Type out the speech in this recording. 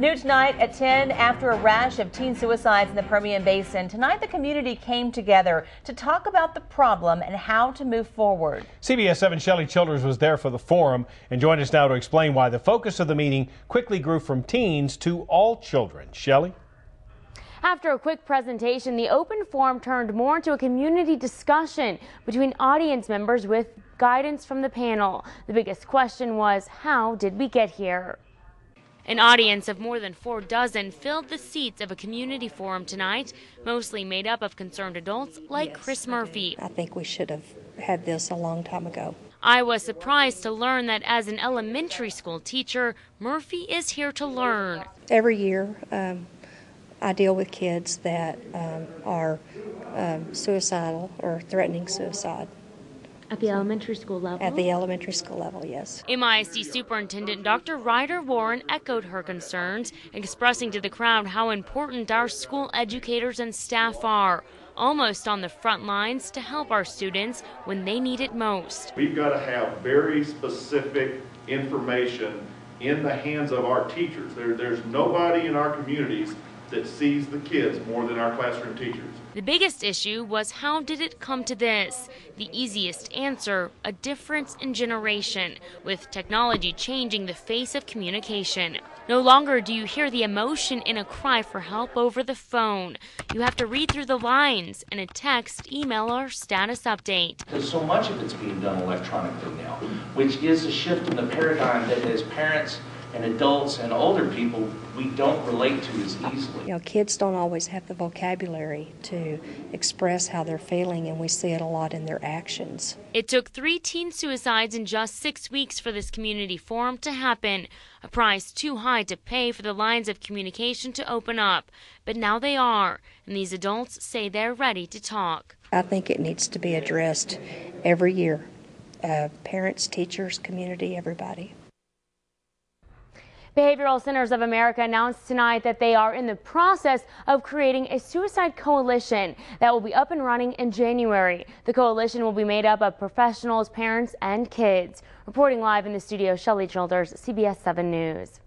New tonight at 10, after a rash of teen suicides in the Permian Basin, tonight the community came together to talk about the problem and how to move forward. CBS 7 Shelley Childers was there for the forum and joined us now to explain why the focus of the meeting quickly grew from teens to all children. Shelley? After a quick presentation, the open forum turned more into a community discussion between audience members with guidance from the panel. The biggest question was, how did we get here? An audience of more than four dozen filled the seats of a community forum tonight, mostly made up of concerned adults like yes, Kris Murphy. I think we should have had this a long time ago. I was surprised to learn that as an elementary school teacher, Murphy is here to learn. Every year, um, I deal with kids that um, are um, suicidal or threatening suicide. At the elementary school level? At the elementary school level, yes. MISD Superintendent Dr. Ryder Warren echoed her concerns, expressing to the crowd how important our school educators and staff are, almost on the front lines to help our students when they need it most. We've got to have very specific information in the hands of our teachers. There, there's nobody in our communities that sees the kids more than our classroom teachers. The biggest issue was how did it come to this? The easiest answer, a difference in generation, with technology changing the face of communication. No longer do you hear the emotion in a cry for help over the phone. You have to read through the lines in a text, email, or status update. Because so much of it's being done electronically now, which is a shift in the paradigm that as parents and adults and older people we don't relate to as easily. You know, kids don't always have the vocabulary to express how they're feeling, and we see it a lot in their actions. It took three teen suicides in just six weeks for this community forum to happen, a price too high to pay for the lines of communication to open up. But now they are, and these adults say they're ready to talk. I think it needs to be addressed every year. Uh, parents, teachers, community, everybody. Behavioral Centers of America announced tonight that they are in the process of creating a suicide coalition that will be up and running in January. The coalition will be made up of professionals, parents, and kids. Reporting live in the studio, Shelley Childers, CBS 7 News.